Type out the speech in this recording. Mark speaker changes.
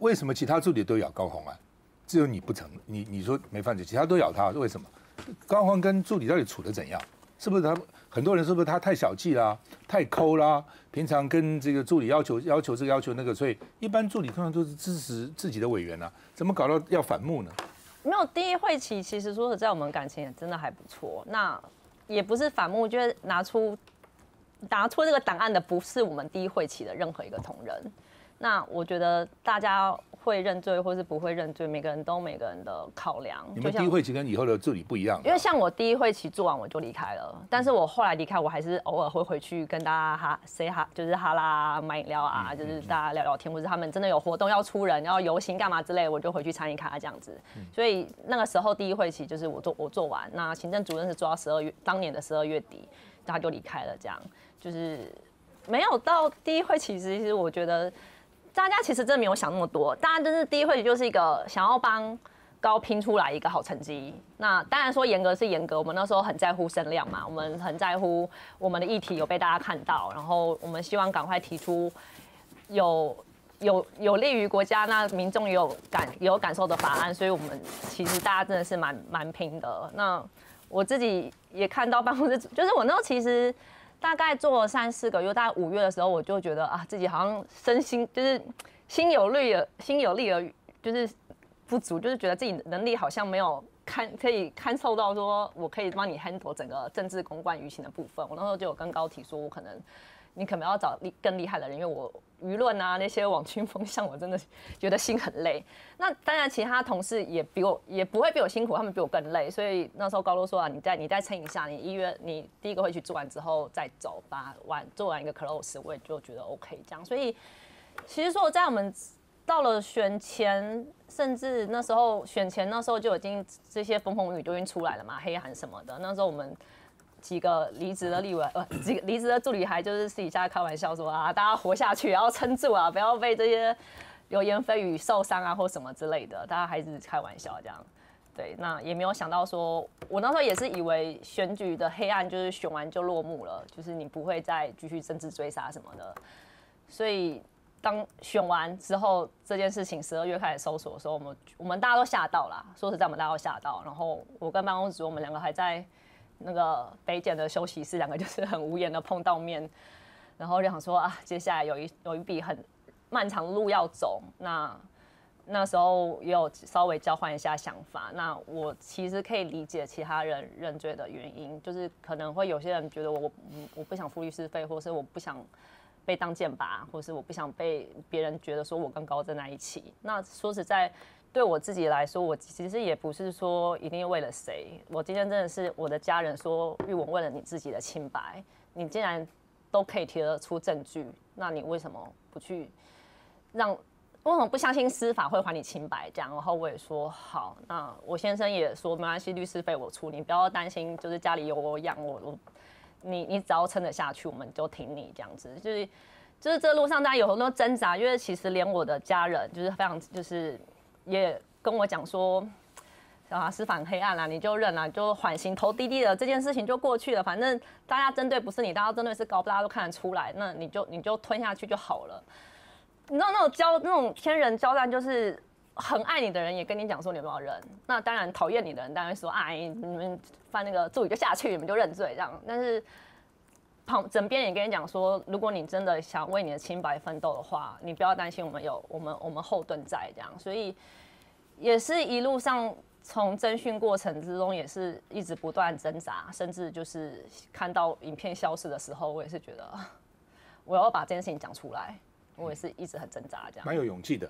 Speaker 1: 为什么其他助理都咬高红啊，只有你不成？你你说没犯罪，其他都咬他，为什么？高红跟助理到底处的怎样？是不是他很多人是不是他太小气啦，太抠啦？平常跟这个助理要求要求这个要求那个，所以一般助理通常都是支持自己的委员啊，怎么搞到要反目呢？
Speaker 2: 没有第一会期，其实说实在，我们感情也真的还不错。那也不是反目，就是拿出拿出这个档案的，不是我们第一会期的任何一个同仁。那我觉得大家会认罪或是不会认罪，每个人都每个人的考量。
Speaker 1: 你们第一会期跟以后的助理不一样，
Speaker 2: 因为像我第一会期做完我就离开了，但是我后来离开，我还是偶尔会回去跟大家哈 say 哈，就是哈啦买饮料啊，就是大家聊聊天，或者他们真的有活动要出人要游行干嘛之类，我就回去参与卡这样子。所以那个时候第一会期就是我做我做完，那行政主任是做到十二月当年的十二月底，他就离开了，这样就是没有到第一会期，其实我觉得。大家其实真的没有想那么多，大家就是第一会就是一个想要帮高拼出来一个好成绩。那当然说严格是严格，我们那时候很在乎声量嘛，我们很在乎我们的议题有被大家看到，然后我们希望赶快提出有 有有利于国家、那民众也有感有感受的法案。所以我们其实大家真的是蛮蛮拼的。那我自己也看到办公室，就是我那时候其实。大概做了三四个月，大概五月的时候，我就觉得啊，自己好像身心就是心有力而心有力而就是不足，就是觉得自己能力好像没有看可以看受到说我可以帮你 handle 整个政治公关舆情的部分。我那时候就有跟高提说，我可能。你可能要找厉更厉害的人，因为我舆论啊那些网军风向，我真的觉得心很累。那当然，其他同事也比我 也不会比我辛苦，他们比我更累。所以那时候高露说啊，你再你再撑一下，你一月你第一个会去做完之后再走，把完做完一个 close，我也就觉得 OK 这样。所以其实说在我们到了选前，甚至那时候选前那时候就已经这些风风雨雨都已经出来了嘛，黑函什么的。那时候我们。几个离职的立委，呃，几个离职的助理还就是私底下开玩笑说啊，大家活下去，要撑住啊，不要被这些流言蜚语受伤啊，或什么之类的，大家还是开玩笑这样。对，那也没有想到说，我那时候也是以为选举的黑暗就是选完就落幕了，就是你不会再继续政治追杀什么的。所以当选完之后，这件事情十二月开始搜索的时候，我们我们大家都吓到了。说实在，我们大家都吓到。然后我跟办公室，我们两个还在。那个北检的休息室，两个就是 很无言的碰到面，然后就想说啊，接下来有一有一笔很漫长路要走。那那时候也有稍微交换一下想法。那我其实可以理解其他人认罪的原因，就是可能会有些人觉得我我我不想付律师费，或是我不想被当剑拔，或是我不想被别人觉得说我跟高正在一起。那说实在。对我自己来说，我其实也不是说一定为了谁。我今天真的是我的家人说，玉文为了你自己的清白，你既然都可以提得出证据，那你为什么不去让？为什么不相信司法会还你清白？这样，然后我也说好。那我先生也说没关系，律师费我出，你不要担心，就是家里有我养我，我你你只要撑得下去，我们就挺你这样子。就是就是这路上大家有很多挣扎，因为其实连我的家人就是非常就是。也跟我讲说，啊，司法黑暗啦，你就认啦，就缓刑，头低低的这件事情就过去了。反正大家针对不是你，大家针对是高，大家都看得出来。那你就你就吞下去就好了。你知道那种交那种天人交战，就是很爱你的人也跟你讲说你有没有认。那当然讨厌你的人当然说，哎，你们犯那个助理就下去，你们就认罪这样。但是旁枕边也跟你讲说，如果你真的想为你的清白奋斗的话，你不要担心，我们有我们我们后盾在这样。所以。也是一路上从侦讯过程之中，也是一直不断挣扎，甚至就是看到影片消失的时候，我也是觉得我要把这件事情讲出来，我也是一直很挣扎这样。
Speaker 1: 蛮有勇气的，